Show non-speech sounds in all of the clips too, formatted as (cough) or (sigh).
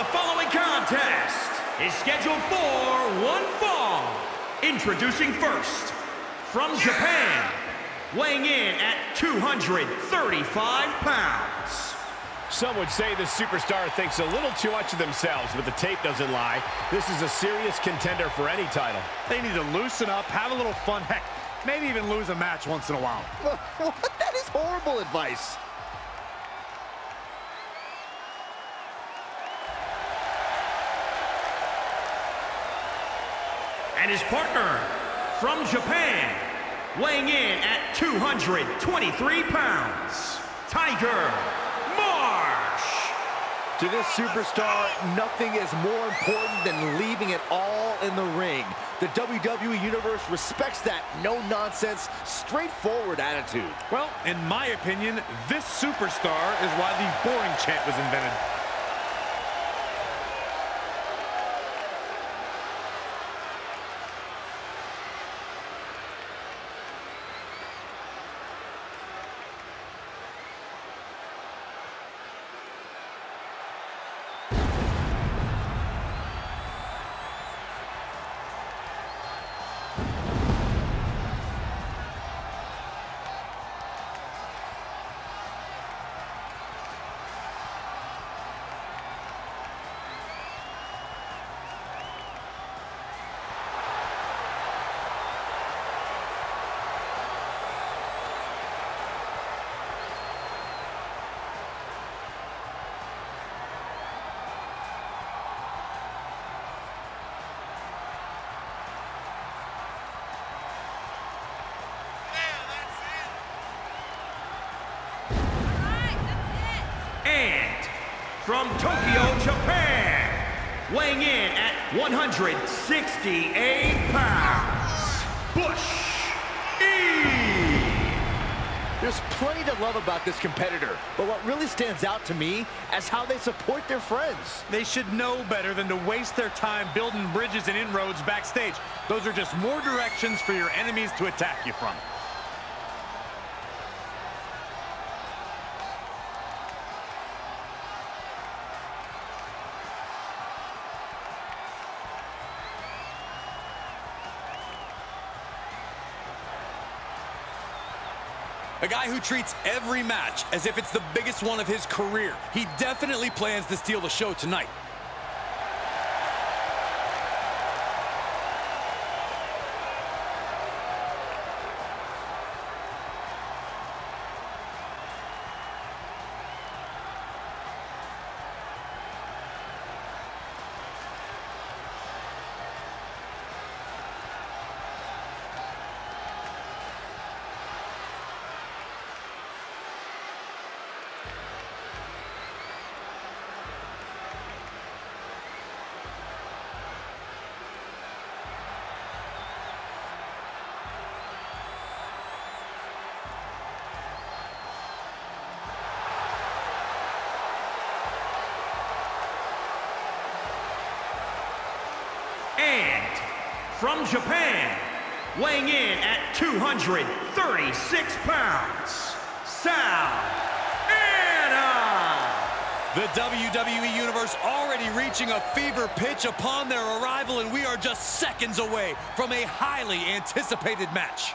The following contest is scheduled for one fall. Introducing first, from Japan, weighing in at 235 pounds. Some would say the superstar thinks a little too much of themselves, but the tape doesn't lie. This is a serious contender for any title. They need to loosen up, have a little fun, heck, maybe even lose a match once in a while. (laughs) that is horrible advice. And his partner, from Japan, weighing in at 223 pounds, Tiger Mask. To this superstar, nothing is more important than leaving it all in the ring. The WWE Universe respects that no-nonsense, straightforward attitude. Well, in my opinion, this superstar is why the boring chant was invented. And from Tokyo, Japan, weighing in at 168 pounds, Bush E. There's plenty to love about this competitor, but what really stands out to me is how they support their friends. They should know better than to waste their time building bridges and inroads backstage. Those are just more directions for your enemies to attack you from. A guy who treats every match as if it's the biggest one of his career. He definitely plans to steal the show tonight. From Japan, weighing in at 236 pounds, Sal. The WWE Universe already reaching a fever pitch upon their arrival, and we are just seconds away from a highly anticipated match.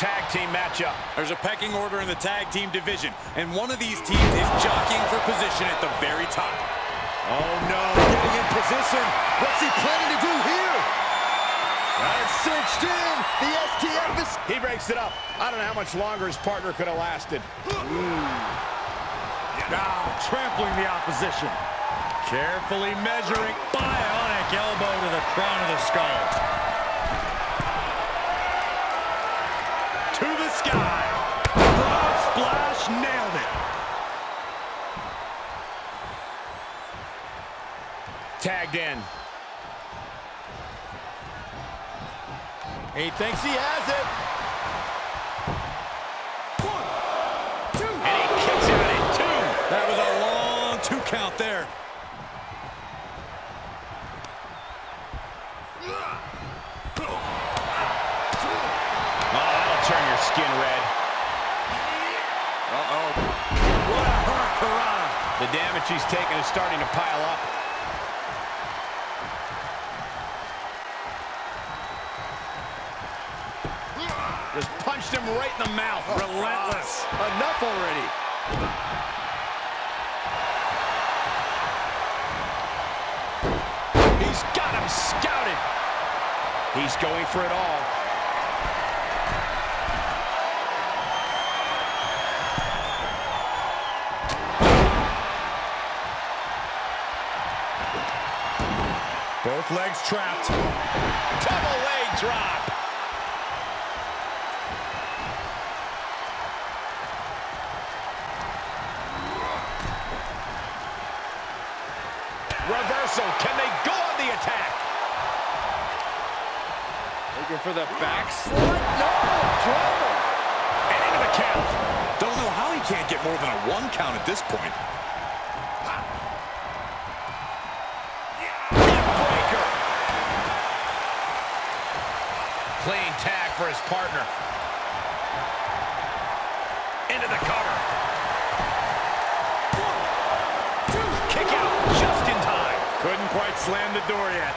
Tag team matchup. There's a pecking order in the tag team division, and one of these teams is jockeying for position at the very top. Oh, no, getting in position. What's he planning to do here? That's cinched in. The STF is... He breaks it up. I don't know how much longer his partner could have lasted. Hmm. Now trampling the opposition. Carefully measuring. Bionic elbow to the crown of the skull. Tagged in. He thinks he has it. One, two. And he kicks out at two. That was a long two count there. Oh, that'll turn your skin red. Uh-oh. What a hurricanrana. The damage he's taken is starting to pile up. Him right in the mouth. Oh, Relentless. Ah, enough already. He's got him scouted. He's going for it all. Both legs trapped. Double leg drop. Looking for the backslide. No, drama. And into the count. Don't know how he can't get more than a one count at this point. Neckbreaker. Clean tag for his partner. Into the cover. Kick out just in time. Couldn't quite slam the door yet.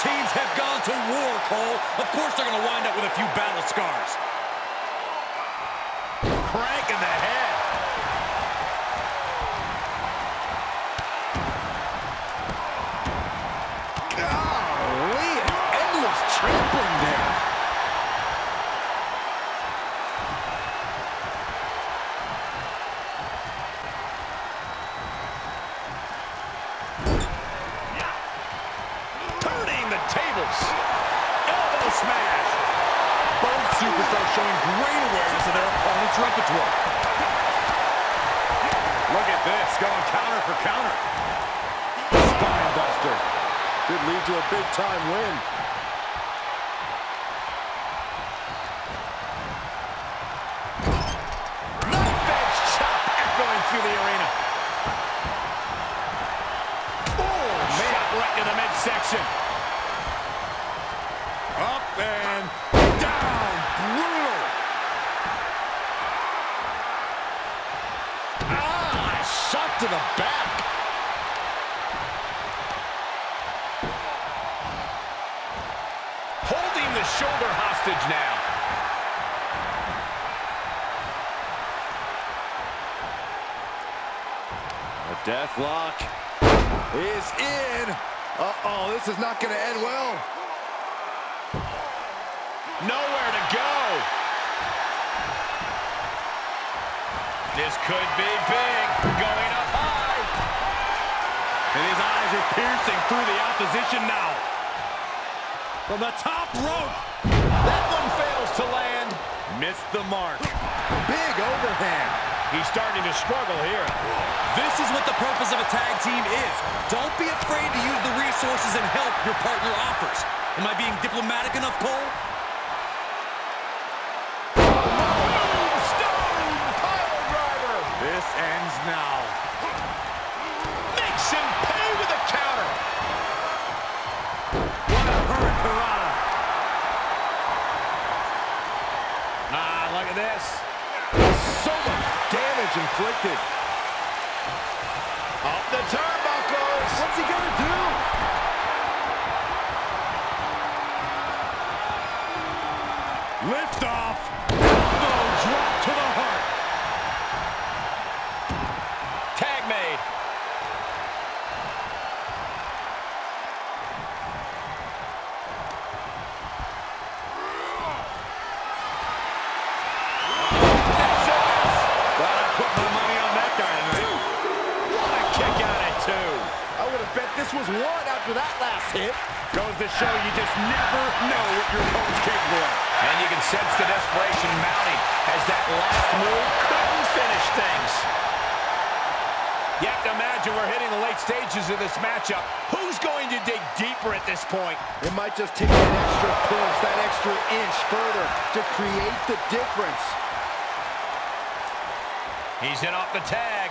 Teams have gone to war, Cole. Of course they're going to wind up with a few battle scars. Showing great awareness of their opponent's repertoire. Look at this, going counter for counter. Spine buster. Could lead to a big-time win. Knife edge chop echoing through the arena. Oh, shot right to the midsection. Up and the back. Holding the shoulder hostage now. A death lock is in. Uh-oh, this is not going to end well. Nowhere to go. This could be big. Going. And his eyes are piercing through the opposition now. From the top rope. That one fails to land. Missed the mark. Big overhand. He's starting to struggle here. This is what the purpose of a tag team is. Don't be afraid to use the resources and help your partner offers. Am I being diplomatic enough, Cole? Imagine we're hitting the late stages of this matchup. Who's going to dig deeper at this point? It might just take that extra push, that extra inch further to create the difference. He's in off the tag.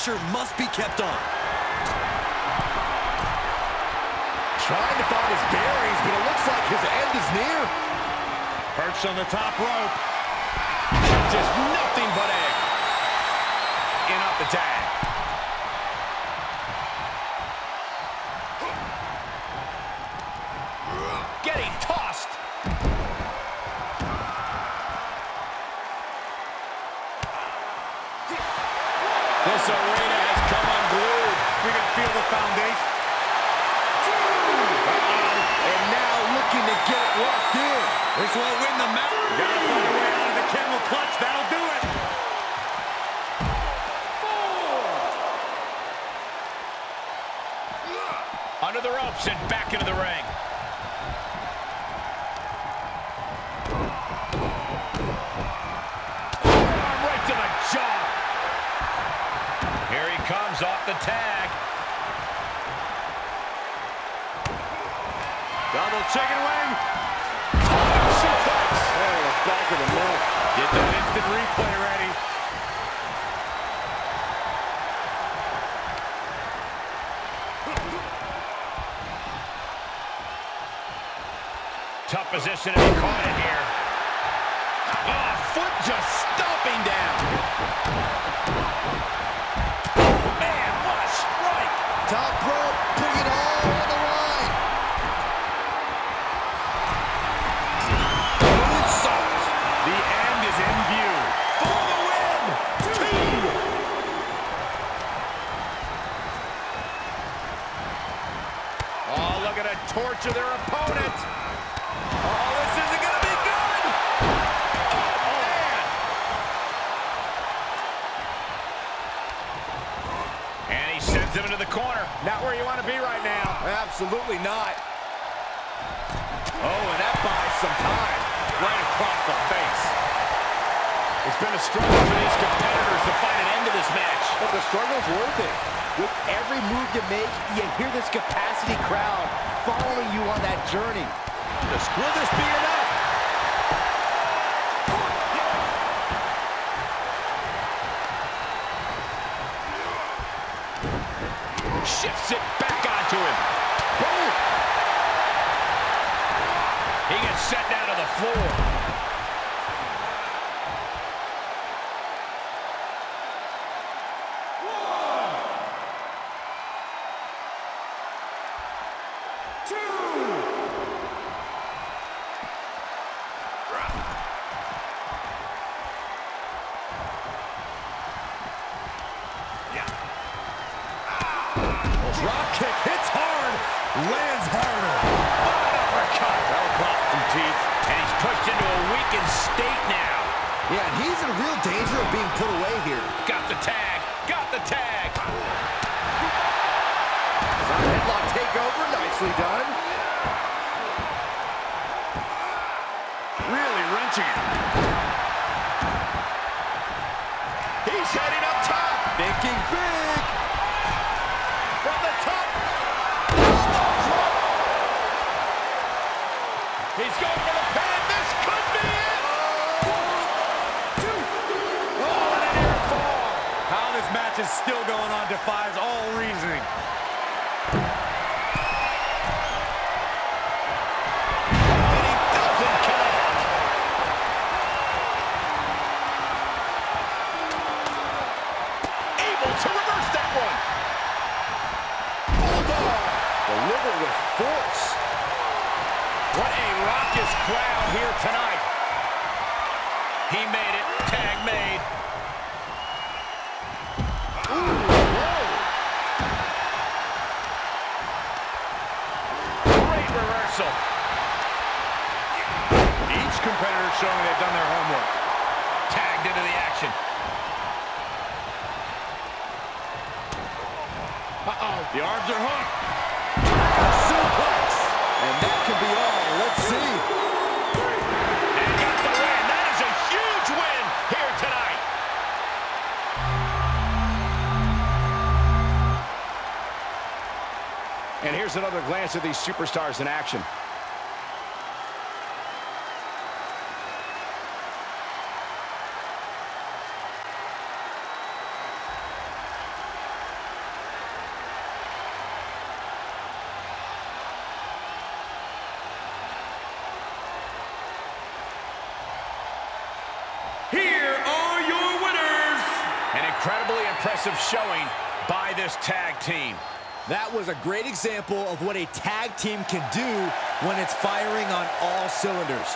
Pressure must be kept on. Trying to find his bearings, but it looks like his end is near. Perched on the top rope. Just nothing but egg. In up the tag. This will win the match. Gotta find a way out of the camel clutch. That'll do it. Four. Under the ropes and back into the ring. Right to the jaw. Here he comes off the tag. Position to be caught in for these competitors to find an end to this match. But the struggle's worth it. With every move you make, you hear this capacity crowd following you on that journey. Will this be enough? Side headlock takeover, nicely done. pushing it. He's heading up top. Thinking big. From the top. He's going for the pin. This could be it. Oh, and a near fall. How this match is still going on defies showing they've done their homework. Tagged into the action. Uh-oh. The arms are hooked. A Suplex. And that can be all. Let's see. And got the win. That is a huge win here tonight. And here's another glance at these superstars in action. Impressive showing by this tag team. That was a great example of what a tag team can do when it's firing on all cylinders.